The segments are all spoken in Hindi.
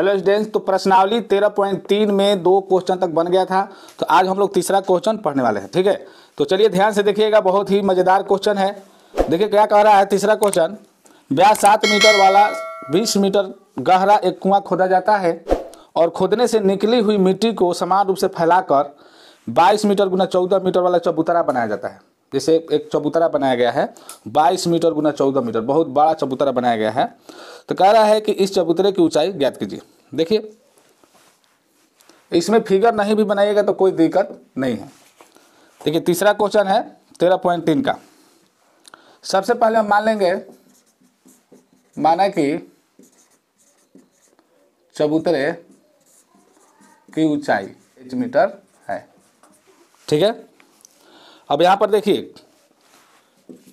हेलो स्टूडेंट्स तो प्रश्नावली 13.3 में दो क्वेश्चन तक बन गया था तो आज हम लोग तीसरा क्वेश्चन पढ़ने वाले हैं, ठीक है? तो चलिए ध्यान से देखिएगा, बहुत ही मज़ेदार क्वेश्चन है। देखिए क्या कह रहा है तीसरा क्वेश्चन, ब्यास सात मीटर वाला बीस मीटर गहरा एक कुआँ खोदा जाता है और खोदने से निकली हुई मिट्टी को समान रूप से फैलाकर बाईस मीटर गुना चौदह मीटर वाला चबूतरा बनाया जाता है। जैसे एक चबूतरा बनाया गया है 22 मीटर गुना चौदह मीटर, बहुत बड़ा चबूतरा बनाया गया है। तो कह रहा है कि इस चबूतरे की ऊंचाई ज्ञात कीजिए। देखिए, इसमें फिगर नहीं भी बनाइएगा तो कोई दिक्कत नहीं है। देखिए, तीसरा क्वेश्चन है, तेरह पॉइंट तीन का। सबसे पहले हम मान लेंगे, माना कि चबूतरे की ऊंचाई एक मीटर है। ठीक है? अब यहाँ पर देखिए,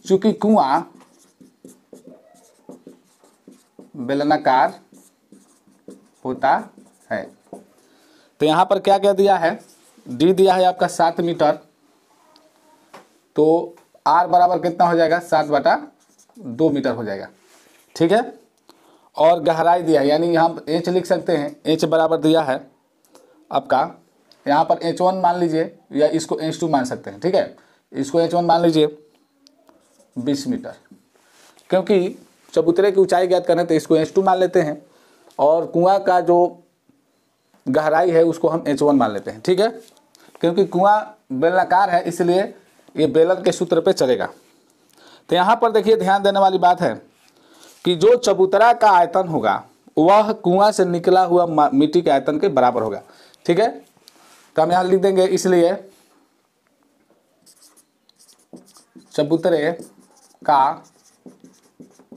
चूँकि कुआँ बेलनाकार होता है तो यहाँ पर क्या क्या दिया है? डी दिया है आपका सात मीटर। तो आर बराबर कितना हो जाएगा? सात बटा दो मीटर हो जाएगा। ठीक है? और गहराई दिया है यानी यहाँ एच लिख सकते हैं। एच बराबर दिया है आपका। यहाँ पर एच वन मान लीजिए, या इसको एच टू मान सकते हैं। ठीक है? इसको एच वन मान लीजिए, बीस मीटर। क्योंकि चबूतरे की ऊंचाई ज्ञात करें तो इसको एच टू मान लेते हैं, और कुआँ का जो गहराई है, उसको हम एच वन मान लेते हैं, ठीक है? क्योंकि कुआँ बेलनाकार है, इसलिए ये बेलन के सूत्र पे चलेगा। तो यहाँ पर देखिए, ध्यान देने वाली बात है कि जो चबूतरा का आयतन होगा, वह कुआँ से निकला हुआ मिट्टी के आयतन के बराबर होगा, ठीक है? तो हम यहाँ लिख देंगे, इसलिए चबूतरे का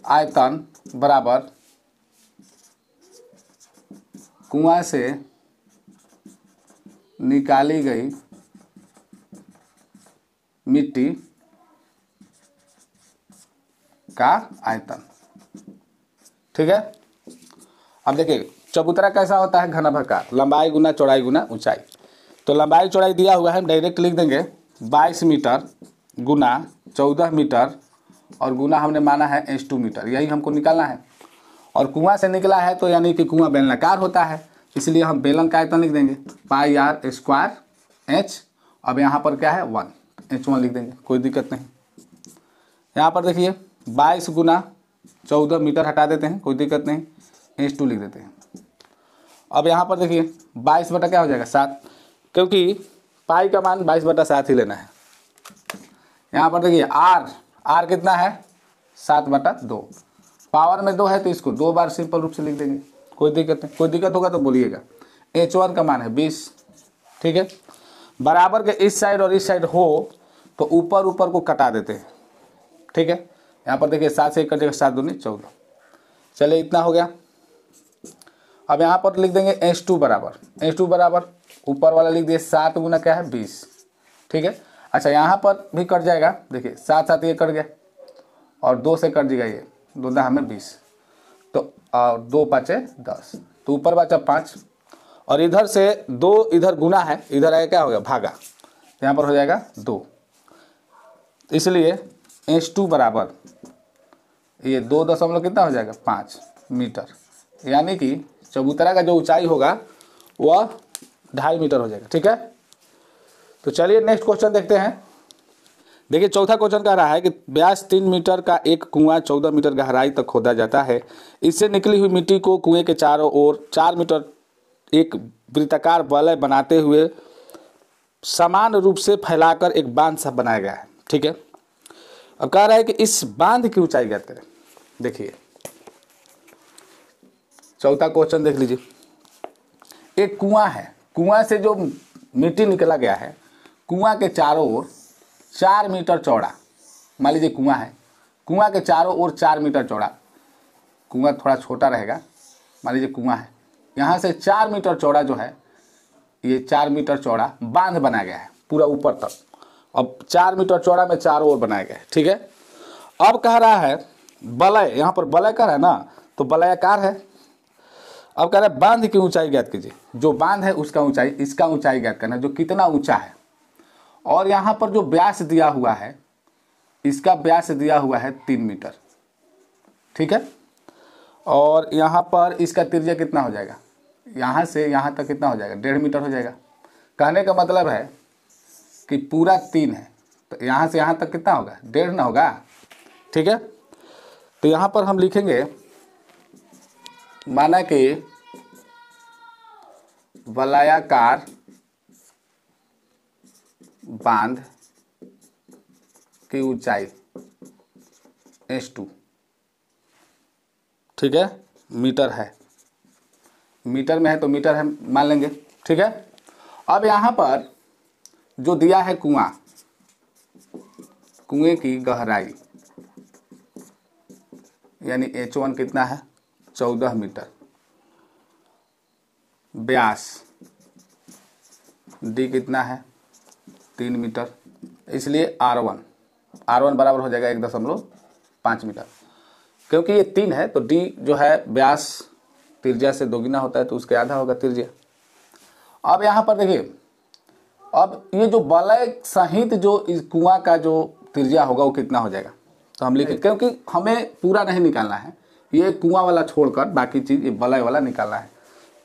आयतन बराबर कुआँ से निकाली गई मिट्टी का आयतन। ठीक है? अब देखिए, चबूतरा कैसा होता है? घना घनाभकार लंबाई गुना चौड़ाई गुना ऊंचाई। तो लंबाई चौड़ाई दिया हुआ है, हम डायरेक्ट लिख देंगे 22 मीटर गुना 14 मीटर और गुना हमने माना है एच टू मीटर। यही हमको निकालना है। और कुआँ से निकला है तो यानी कि कुआँ बेलनाकार होता है, इसलिए हम बेलन का आयतन लिख देंगे। पाई आर स्क्वायर एच, अब यहाँ पर क्या है? वन। एच वन लिख देंगे, कोई दिक्कत नहीं। यहाँ पर देखिए, बाईस गुना चौदह मीटर हटा देते हैं, कोई दिक्कत नहीं। एच टू लिख देते हैं। अब यहाँ पर देखिए, बाईस बटा क्या हो जाएगा? सात। क्योंकि पाई का मान बाईस बटा सात ही लेना है। यहाँ पर देखिए आर आर कितना है? सात बटा दो। पावर में दो है तो इसको दो बार सिंपल रूप से लिख देंगे। कोई दिक्कत नहीं। कोई दिक्कत होगा तो बोलिएगा। एच वन का मान है बीस। ठीक है? बराबर के इस साइड और इस साइड हो तो ऊपर ऊपर को कटा देते हैं। ठीक है? यहाँ पर देखिए, सात से एक कटेगा, सात दूनी चौदह। चलिए, इतना हो गया। अब यहाँ पर लिख देंगे एच टू बराबर। एच टू बराबर, ऊपर वाला लिख दिए, सात गुना क्या है? बीस। ठीक है? अच्छा यहाँ पर भी कट जाएगा। देखिए सात सात ये कट गया। और दो से कट जाएगा ये। दो दहा में बीस। तो और दो पाँचे दस। तो ऊपर बचा पाँच। और इधर से दो इधर गुना है। इधर आएगा क्या हो गया? भागा। यहाँ पर हो जाएगा दो। इसलिए एच टू बराबर, ये दो दशमलव कितना हो जाएगा? पाँच मीटर। यानी कि चबूतरा का जो ऊंचाई होगा, वह ढाई मीटर हो जाएगा। ठीक है? तो चलिए नेक्स्ट क्वेश्चन देखते हैं। देखिए, चौथा क्वेश्चन कह रहा है कि ब्यास तीन मीटर का एक कुआँ चौदह मीटर गहराई तक खोदा जाता है। इससे निकली हुई मिट्टी को कुएँ के चारों ओर चार मीटर एक वृत्ताकार वलय बनाते हुए समान रूप से फैलाकर एक बाँध सा बनाया गया है। ठीक है? अब कह रहा है कि इस बाँध की ऊंचाई ज्ञात करें। देखिए, चौथा क्वेश्चन देख लीजिए। एक कुआँ है। कुआँ से जो मिट्टी निकला गया है कुआँ के चारों ओर चार मीटर चौड़ा। मान लीजिए कुआँ है। कुआँ के चारों ओर चार मीटर चौड़ा। कुआँ थोड़ा छोटा रहेगा। मान लीजिए कुआँ है। यहाँ से चार मीटर चौड़ा जो है, ये चार मीटर चौड़ा बाँध बनाया गया है, पूरा ऊपर तक। अब चार मीटर चौड़ा में चारों ओर बनाया गया है, ठीक है? अब कह रहा है, बलय, यहाँ पर बलय कर है ना तो बलयाकार है। अब कह रहा है, बाँध की ऊंचाई ज्ञात कीजिए। जो बाँध है, उसका ऊंचाई, इसका ऊंचाई ज्ञात करना जो कितना ऊँचा है। और यहाँ पर जो ब्यास दिया हुआ है, इसका व्यास दिया हुआ है तीन मीटर। ठीक है? और यहाँ पर इसका त्रिज्या कितना हो जाएगा? यहाँ से यहाँ तक कितना हो जाएगा? डेढ़ मीटर हो जाएगा। कहने का मतलब है कि पूरा तीन है तो यहाँ से यहाँ तक कितना होगा? डेढ़ ना होगा। ठीक है? तो यहाँ पर हम लिखेंगे, माना कि वलयाकार बाँध की ऊंचाई एस टू ठीक है? मीटर है। मीटर में है तो मीटर है, मान लेंगे। ठीक है? अब यहाँ पर जो दिया है कुआँ, कुएँ की गहराई, यानी एच वन कितना है? चौदह मीटर। ब्यास डी कितना है? तीन मीटर इसलिए आर वन आर वन बराबर हो जाएगा एक दशमलव पाँच मीटर। क्योंकि ये तीन है तो डी जो है व्यास त्रिज्या से दोगुना होता है तो उसके आधा होगा त्रिज्या। अब यहाँ पर देखिए अब ये जो वलय सहित जो इस कुआँ का जो त्रिज्या होगा वो कितना हो जाएगा? तो हम लिखे क्योंकि हमें पूरा नहीं निकालना है ये कुआँ वाला छोड़कर बाकी चीज़ ये वलय वाला निकालना है।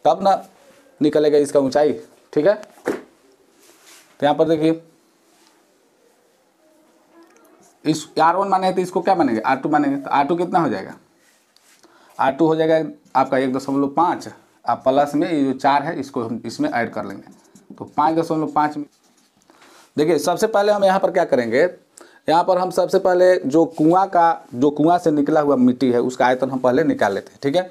तब ना निकलेगा इसका ऊंचाई ठीक है? तो यहाँ पर देखिए, इस आर वन माने तो इसको क्या मानेंगे? आर टू मानेंगे तो आर टू कितना हो जाएगा? आर टू हो जाएगा आपका एक दशमलव पाँच, आप प्लस में ये जो चार है, इसको हम इसमें ऐड कर लेंगे। तो पाँच दशमलव पाँच में देखिए, सबसे पहले हम यहाँ पर क्या करेंगे? यहाँ पर हम सबसे पहले जो कुआँ का, जो कुआँ से निकला हुआ मिट्टी है, उसका आयतन हम पहले निकाल लेते हैं, ठीक है?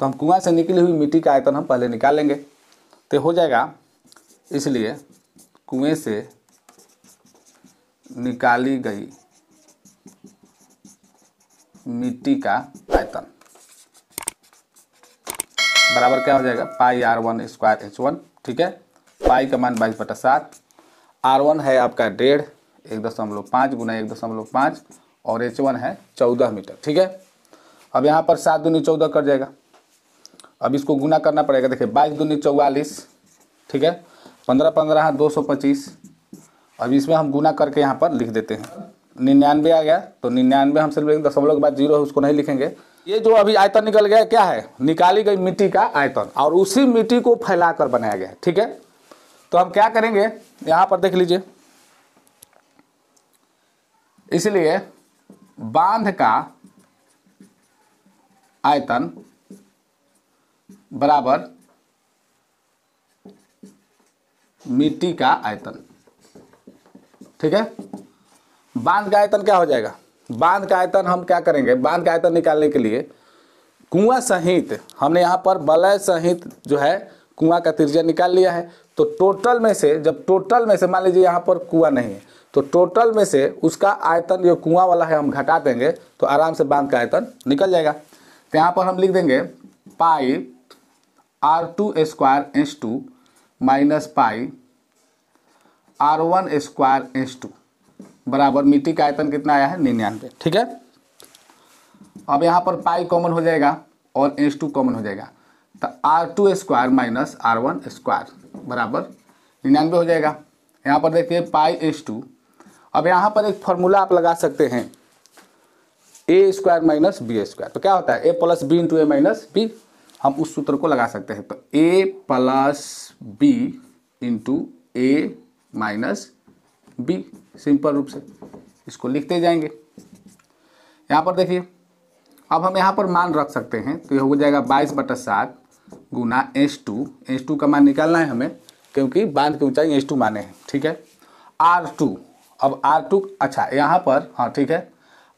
तो हम कुआँ से निकली हुई मिट्टी का आयतन हम पहले निकाल लेंगे। तो हो जाएगा, इसलिए कुएँ से निकाली गई मिट्टी का आयतन। बराबर क्या हो जाएगा? Pi R one square H one ठीक है? पाई का मान बाईस बटा सात। आर वन है आपका डेढ़, एक दशमलव पाँच गुना एक दशमलव पाँच, और एच वन है चौदह मीटर, ठीक है? अब यहाँ पर सात दूनी चौदह कर जाएगा। अब इसको गुना करना पड़ेगा, देखिए, बाईस दूनी चौवालीस, ठीक है? पंद्रह पंद्रह दो सौ पच्चीस। अब इसमें हम गुना करके यहाँ पर लिख देते हैं। निन्यानवे आ गया तो निन्यानवे हम सिर्फ़ दशमलव के बाद ज़ीरो है, उसको नहीं लिखेंगे। ये जो अभी आयतन निकल गया, क्या है? निकाली गई मिट्टी का आयतन, और उसी मिट्टी को फैला कर बनाया गया, ठीक है? तो हम क्या करेंगे? यहाँ पर देख लीजिए। इसलिए बाँध का आयतन बराबर मिट्टी का आयतन। ठीक है? बाँध का आयतन क्या हो जाएगा? बाँध का आयतन हम क्या करेंगे? बाँध का आयतन निकालने के लिए कुआँ सहित, हमने यहाँ पर बलय सहित जो है, कुआँ का त्रिज्या निकाल लिया है। तो टोटल में से, जब टोटल में से मान लीजिए यहाँ पर कुआँ नहीं है तो टोटल में से उसका आयतन जो कुआँ वाला है, हम घटा देंगे तो आराम से बाँध का आयतन निकल जाएगा। तो यहाँ पर हम लिख देंगे pi R two square S two minus pi R one square S two. बराबर मिट्टी का आयतन कितना आया है? निन्यानवे। ठीक है? अब यहाँ पर पाई कॉमन हो जाएगा और एस टू कॉमन हो जाएगा। तो R two square minus R one square बराबर निन्यानवे हो जाएगा। यहाँ पर देखिए पाई एस टू। अब यहाँ पर एक फॉर्मूला आप लगा सकते हैं। A square minus B square. तो क्या होता है? A plus B into A minus B. हम उस सूत्र को लगा सकते हैं। तो A plus B into A minus B simple रूप से। इसको लिखते जाएँगे। यहाँ पर देखिए, अब हम यहाँ पर मान रख सकते हैं। तो यह हो जाएगा बाईस बटा सात गुना एस टू। एस टू का मान निकालना है हमें, क्योंकि बाँध की ऊंचाई एस टू माने हैं, ठीक है? आर टू, अब आर टू अच्छा यहाँ पर हाँ ठीक है।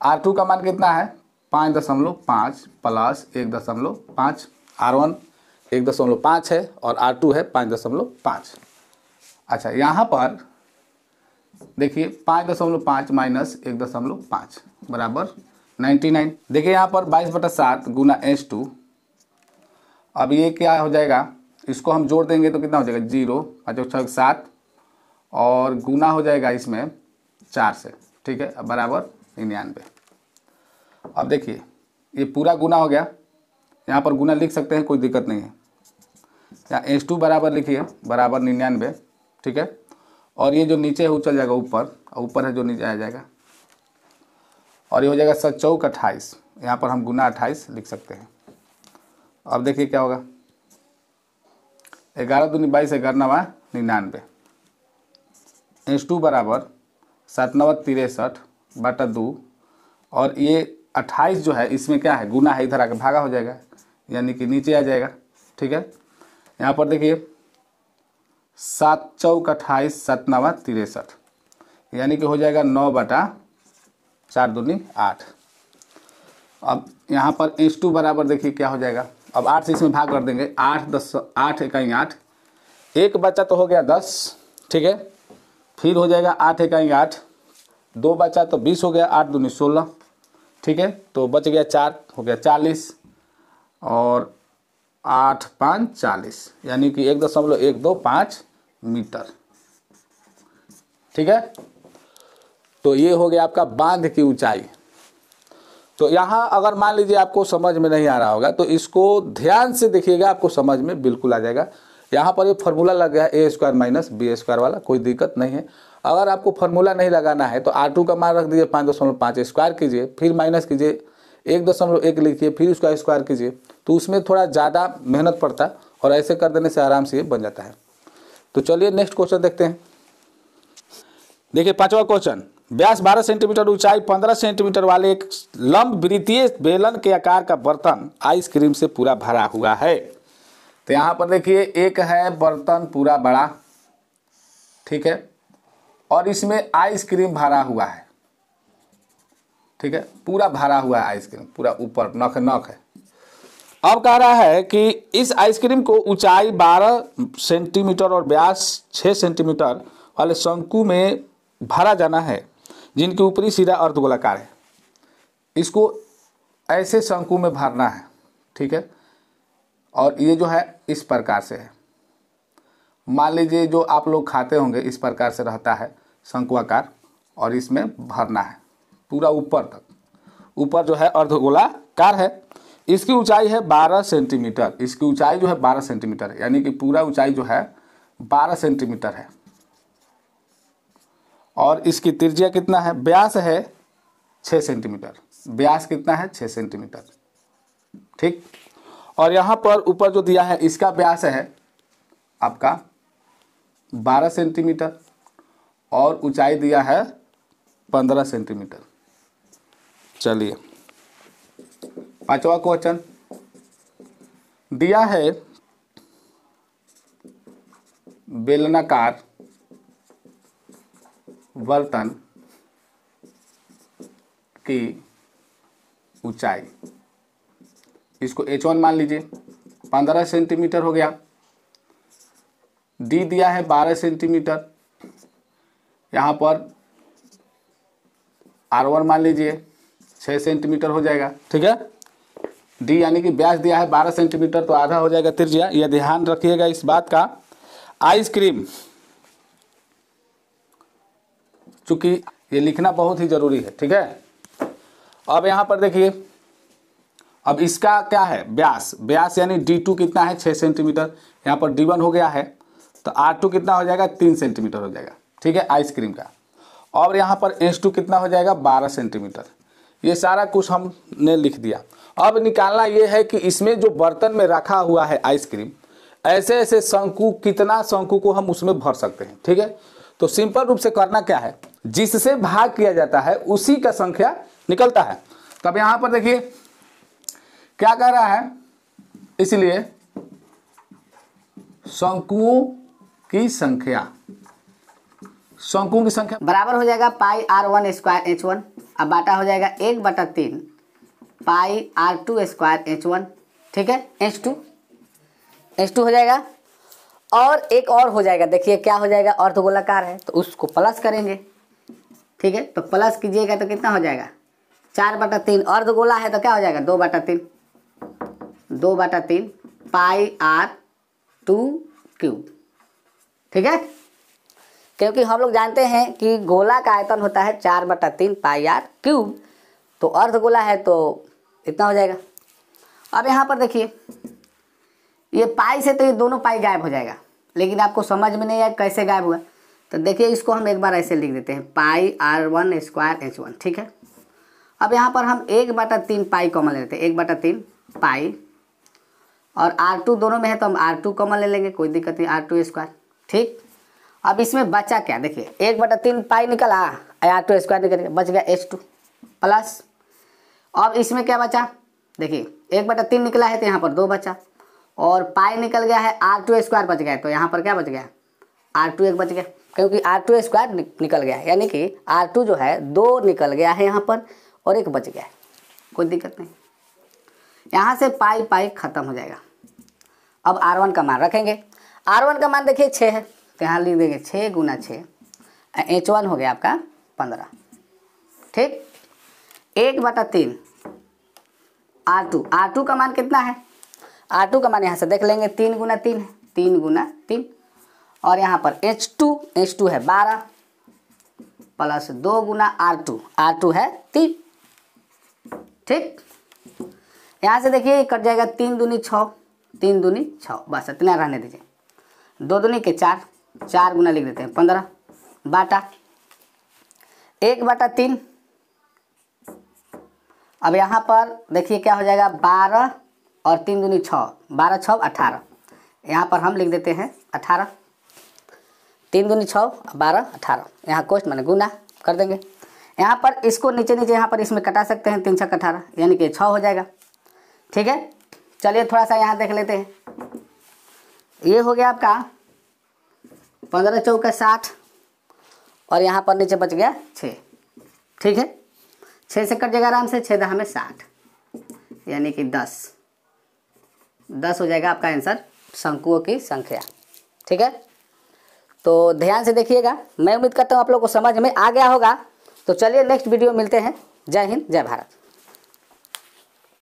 आर टू का मान कितना है? पाँच दशमलव पाँच प्लस एक दशमलव पाँच आर वन एक दशमलव पाँच है और आर टू है पाँच दशमलव पाँच। अच्छा यहाँ पर देखिए पाँच दशमलव पाँच माइनस एक दशमलव पाँच, बराबर नाइन्टी नाइन। देखिए यहाँ पर बाईस बटा सात गुना एस टू अब ये क्या हो जाएगा? इसको हम जोड़ देंगे तो कितना हो जाएगा? ज़ीरो, पाँच छः सात, और गुना हो जाएगा इसमें चार से, ठीक है? बराबर निन्यानवे। अब देखिए, ये पूरा गुना हो गया। यहाँ पर गुना लिख सकते हैं, कोई दिक्कत नहीं है। यहाँ एस टू बराबर लिखिए, बराबर निन्यानवे, ठीक है? और ये जो नीचे है, वो चल जाएगा ऊपर, और ऊपर है जो नीचे आ जाएगा। और ये हो जाएगा सर चौक अट्ठाईस, यहाँ पर हम गुना अट्ठाईस लिख सकते हैं। अब देखिए क्या होगा। ग्यारह दूनी बाईस ग्यारह नवा निन्यानवे। एच टू बराबर सात नवा तिरसठ बटा दो, और ये अट्ठाईस जो है, इसमें क्या है? गुना है, इधर आके भागा हो जाएगा, यानी कि नीचे आ जाएगा, ठीक है? यहाँ पर देखिए, सात चौक अट्ठाईस, सात नवा तिरसठ, यानी कि हो जाएगा नौ बटा चार दूनी आठ। अब यहाँ पर एच टू बराबर देखिए क्या हो जाएगा? अब आठ से इसमें भाग कर देंगे, आठ दस, आठ इकाई आठ, एक बच्चा तो हो गया दस, ठीक है? फिर हो जाएगा आठ इकाई आठ, दो बच्चा तो बीस हो गया, आठ दूनी सोलह ठीक है? तो बच गया चार, हो गया चालीस और आठ, पाँच, चालीस। यानी कि एक दशमलव एक दो पाँच मीटर। ठीक है? तो ये हो गया आपका बाँध की ऊंचाई। तो यहाँ अगर मान लीजिए आपको समझ में नहीं आ रहा होगा तो इसको ध्यान से देखिएगा, आपको समझ में बिल्कुल आ जाएगा। यहाँ पर ये फार्मूला लग गया A square minus B square वाला, कोई दिक्कत नहीं है। अगर आपको फार्मूला नहीं लगाना है तो आर टू का मान रख दीजिए पाँच दशमलव पाँच स्क्वायर कीजिए, फिर माइनस कीजिए, एक दशमलव एक लिखिए, फिर उसका स्क्वायर कीजिए तो उसमें थोड़ा ज़्यादा मेहनत पड़ता और ऐसे कर देने से आराम से ये बन जाता है। तो चलिए नेक्स्ट क्वेश्चन देखते हैं। देखिए, पांचवा क्वेश्चन व्यास 12 सेंटीमीटर ऊंचाई 15 सेंटीमीटर वाले एक लंब वृत्तीय बेलन के आकार का बर्तन आइसक्रीम से पूरा भरा हुआ है। तो यहाँ पर देखिए, एक है बर्तन पूरा बड़ा, ठीक है? और इसमें आइसक्रीम भरा हुआ है। ठीक है? पूरा भरा हुआ है आइसक्रीम, पूरा ऊपर, नख नख है। अब कह रहा है कि इस आइसक्रीम को ऊंचाई 12 सेंटीमीटर और व्यास 6 सेंटीमीटर वाले शंकु में भरा जाना है, जिनकी ऊपरी सिरा अर्धगोलाकार है। इसको ऐसे शंकु में भरना है, ठीक है? और ये जो है, इस प्रकार से है। मान लीजिए जो आप लोग खाते होंगे, इस प्रकार से रहता है। शंकुआकार और इसमें भरना है, पूरा ऊपर तक। ऊपर जो है अर्धगोलाकार है। इसकी ऊंचाई है 12 सेंटीमीटर। इसकी ऊंचाई जो है 12 सेंटीमीटर, यानी कि पूरा ऊंचाई जो है 12 सेंटीमीटर है। और इसकी त्रिज्या कितना है? व्यास है 6 सेंटीमीटर। व्यास कितना है? 6 सेंटीमीटर। ठीक? और यहाँ पर ऊपर जो दिया है, इसका व्यास है आपका 12 सेंटीमीटर। और ऊंचाई दिया है 15 सेंटीमीटर। चलिए। पांचवा क्वेश्चन। दिया है बेलनाकार बर्तन की ऊंचाई। इसको एच वन मान लीजिए। पंद्रह सेंटीमीटर हो गया। डी दिया है बारह सेंटीमीटर। यहाँ पर आर वन मान लीजिए छः सेंटीमीटर हो जाएगा, ठीक है? डी यानी कि व्यास दिया है बारह सेंटीमीटर तो आधा हो जाएगा त्रिज्या। यह ध्यान रखिएगा इस बात का। आइसक्रीम चूँकि ये लिखना बहुत ही ज़रूरी है, ठीक है? अब यहाँ पर देखिए, अब इसका क्या है? ब्यास। ब्यास यानी डी टू कितना है? छः सेंटीमीटर यहाँ पर डी वन हो गया है तो आर टू कितना हो जाएगा? तीन सेंटीमीटर हो जाएगा। ठीक है आइसक्रीम का। और यहाँ पर एच टू कितना हो जाएगा? बारह सेंटीमीटर ये सारा कुछ हमने लिख दिया। अब निकालना ये है कि इसमें जो बर्तन में रखा हुआ है आइसक्रीम ऐसे ऐसे शंकु, कितना शंकु को हम उसमें भर सकते हैं, ठीक है? तो सिंपल रूप से करना क्या है? जिससे भाग किया जाता है, उसी का संख्या निकलता है। तब यहाँ पर देखिए, क्या कह रहा है? इसलिए शंकुओं की संख्या। शंकुओं की संख्या। बराबर हो जाएगा pi R one square H one, अब बाटा हो जाएगा एक बटा तीन, pi R two square H one, ठीक है? एच टू एच टू हो जाएगा। और एक और हो जाएगा, देखिए क्या हो जाएगा अर्धगोलाकार है तो उसको प्लस करेंगे, ठीक है? तो प्लस कीजिएगा तो कितना हो जाएगा? चार बटा तीन और अर्धगोला है तो क्या हो जाएगा? दो बटा तीन, दो बटा तीन, पाई आर टू क्यूब, ठीक है? क्योंकि हम लोग जानते हैं कि गोला का आयतन होता है चार बटा तीन पाई आर क्यूब। तो अर्ध गोला है तो इतना हो जाएगा। अब यहाँ पर देखिए, ये पाई से तो ये दोनों पाई गायब हो जाएगा, लेकिन आपको समझ में नहीं आया कैसे गायब हुआ। तो देखिए, इसको हम एक बार ऐसे लिख देते हैं, pi R one square H one, ठीक है? अब यहाँ पर हम एक बटा तीन पाई कॉमन ले लेते हैं, एक बटा तीन पाई, और आर टू दोनों में है तो हम आर टू कॉमन ले लेंगे, कोई दिक्कत नहीं, आर टू स्क्वायर, ठीक? अब इसमें बचा क्या? देखिए, एक बटा तीन पाई निकला। आर टू स्क्वायर निकल बच गया एच टू प्लस अब इसमें क्या बचा? देखिए, एक बटा तीन निकला है तो यहाँ पर दो बचा। और पाई निकल गया है आर टू स्क्वायर बच गया तो यहाँ पर क्या बच गया? आर टू एक बच गया, क्योंकि आर टू स्क्वायर निकल गया। यानी कि आर टू जो है, दो निकल गया है यहाँ पर और एक बच गया है। कोई दिक्कत नहीं। यहाँ से पाई पाई खत्म हो जाएगा। अब आर वन का मान रखेंगे। आर वन का मान देखिए छः है। तो यहाँ लिख देंगे छः गुना छः एच वन हो गया आपका पंद्रह। ठीक? एक बटा तीन, आर टू। आर टू का मान कितना है? आर टू का मान यहाँ से देख लेंगे, तीन गुना तीन है, तीन गुना तीन। और यहाँ पर एच टू एच टू है बारह, प्लस दो गुना आर टू। आर टू है तीन। ठीक? यहाँ से देखिए कट जाएगा तीन दूनी छः तीन दूनी छः बस इतना रहने दीजिए। दो दूनी के चार चार गुना लिख देते हैं, पंद्रह। बाटा। एक बाटा तीन। अब यहाँ पर देखिए क्या हो जाएगा, बारह और तीन दूनी छः बारह छः अठारह। यहाँ पर हम लिख देते हैं अठारह। तीन दूनी छः बारह, अठारह। यहाँ कोष्ट मैंने गुना कर देंगे। यहाँ पर इसको नीचे नीचे यहाँ पर इसमें कटा सकते हैं, तीन छः अठारह। यानी कि छः हो जाएगा। ठीक है? चलिए थोड़ा सा यहाँ देख लेते हैं। ये हो गया आपका पंद्रह चौका साठ और यहाँ पर नीचे बच गया छः। ठीक है? छः से कट जाएगा आराम से, छः दहा में साठ। यानी कि दस। दस हो जाएगा आपका आंसर शंकुओं की संख्या। ठीक है? तो ध्यान से देखिएगा। मैं उम्मीद करता हूँ आप लोग को समझ में आ गया होगा। तो चलिए नेक्स्ट वीडियो मिलते हैं। जय हिंद, जय भारत।